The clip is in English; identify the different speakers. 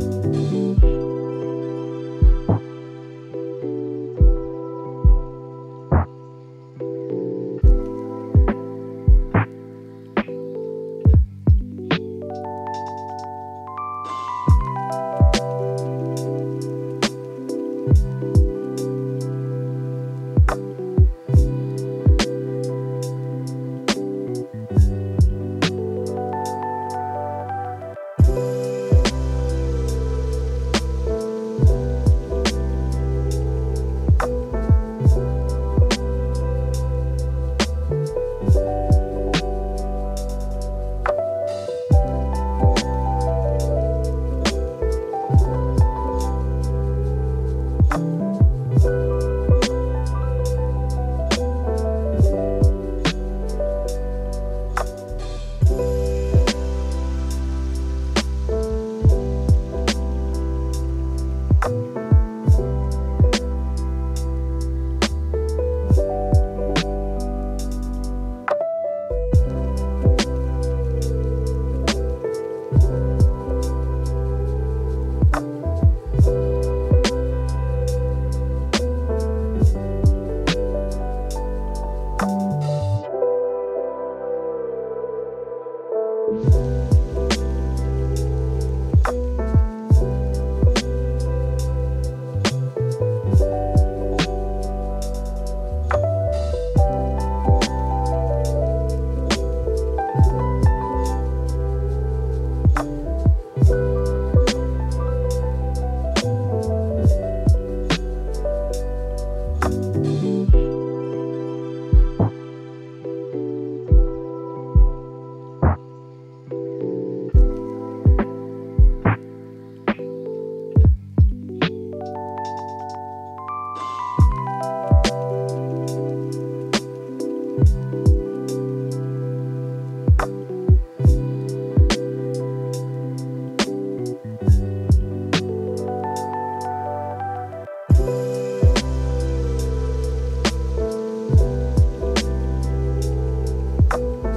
Speaker 1: you. Bye.